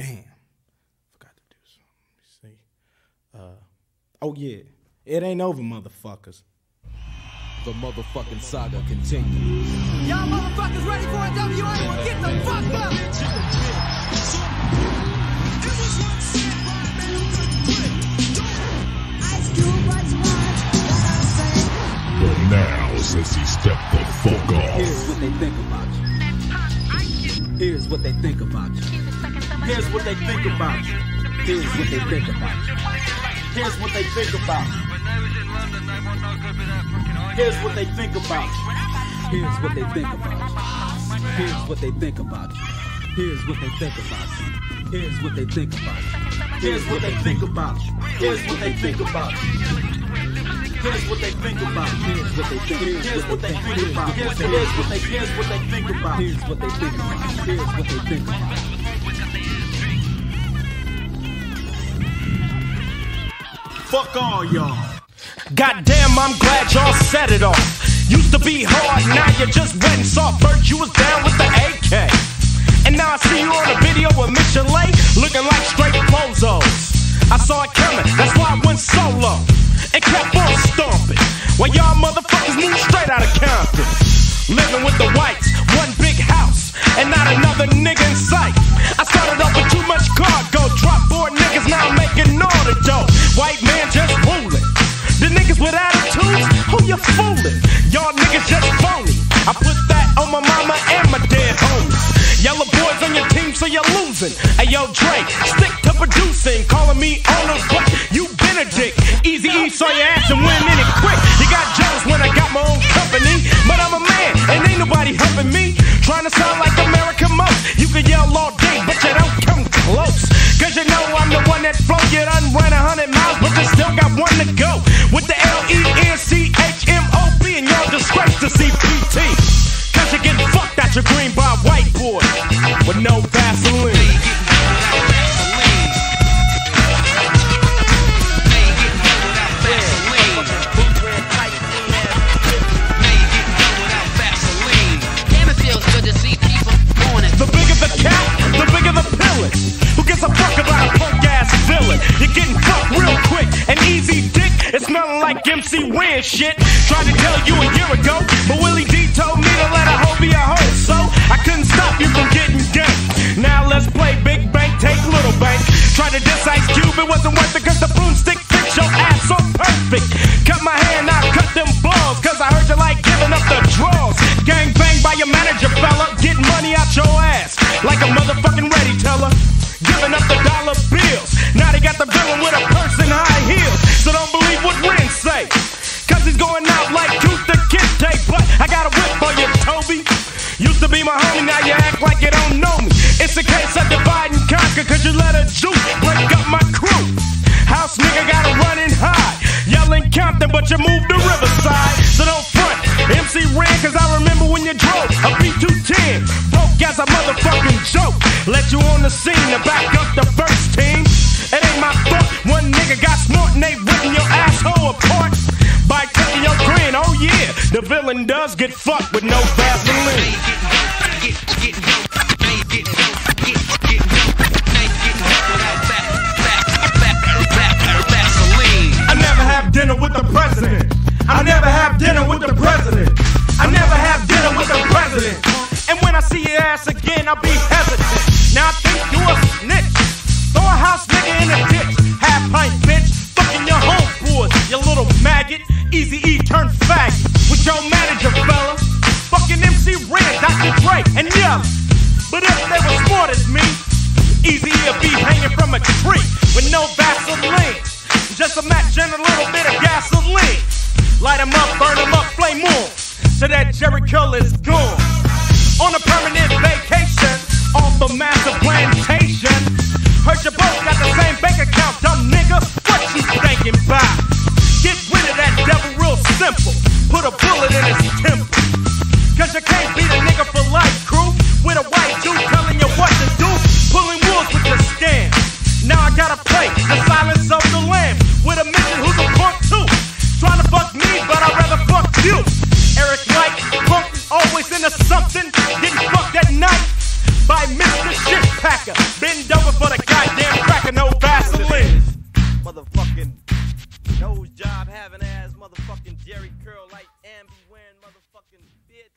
Damn. Forgot to do something. Let me see. Uh, oh, yeah. It ain't over, motherfuckers. The motherfucking saga continues. Y'all motherfuckers ready for a WA? Well, get the fuck up! But now, since he stepped the fuck off, Here's what they think about you. Here's what they think about you. Here's what they think about you. Here's what they think about you. Here's what they think about you. Here's what they think about you. Here's what they think about you. Here's what they think about you. Here's what they think about you. Here's what they think about you. Here's what they think about you. Here's what they think about you. Here's what they think about. Here's what they think. About. Here's what they think about. Here's what they here's what they think about. Here's what they think about. Here's what they think about. Fuck all y'all. Goddamn, I'm glad y'all set it off. Used to be hard, now you're just wet and soft. First you was down with the AK. And now I see you on a video with Michel'le, looking like straight bozos. I saw it coming, that's why I went solo. And kept on stomping. While y'all motherfuckers moved straight out of Compton. Living with the Y'all niggas just phony. I put that on my mama and my dead homies. Yella Boys on your team, so you're losing. Hey yo, Dre, stick to producing, calling me Arnold, but you been a dick. Easy E saw your ass and went in it quick. You got jealous when I got my own company, but I'm a man and ain't nobody helping me. Trying to sound like America most. To CPT. Cause you're getting fucked at your green it's smelling like MC Ren shit. Tried to tell you a year ago, but Willie D told me to let a hoe be a hoe. So I couldn't stop you from getting ganked. Now let's play Big Bank, take Little Bank. Tried to diss Ice Cube, it wasn't worth it cause the broomstick fits your ass so perfect. Cut my hand, I cut them balls, cause I heard you like giving up the draws. Gang bang by your manager, fella. Get money out your ass like a motherfucking he's going out like tooth the kid But I got a whip for you, Toby. Used to be my homie, now you act like you don't know me. It's a case of divide and conquer, cause you let a juke break up my crew. House nigga gotta run and hide. Yelling Compton, but you moved to Riverside. So don't front. MC Ren, cause I remember when you drove a B210. Broke as a motherfucking joke. Let you on the scene to back up the villain does get fucked with no Vaseline. I never have dinner with the president. I never have dinner with the president. I never have dinner with the president. And when I see your ass again, I'll be from a tree with no Vaseline. Just a match and a little bit of gasoline. Light 'em up, burn 'em up, flame on. So that Curl is gone. On a permanent vacation off the massive plantation. Heard you both got the same bank account, dumb nigga. What you thinking about? Get rid of that devil real simple. Put a bullet in his temple. Cause you can't beat a nigga for life, crew. With a white dude to something, getting fucked that night by Mr. Shit Packer. Bend over for the goddamn cracker, no Vaseline. Motherfucking nose job having ass, motherfucking Jheri Curl like Ambi wearing motherfucking bitch.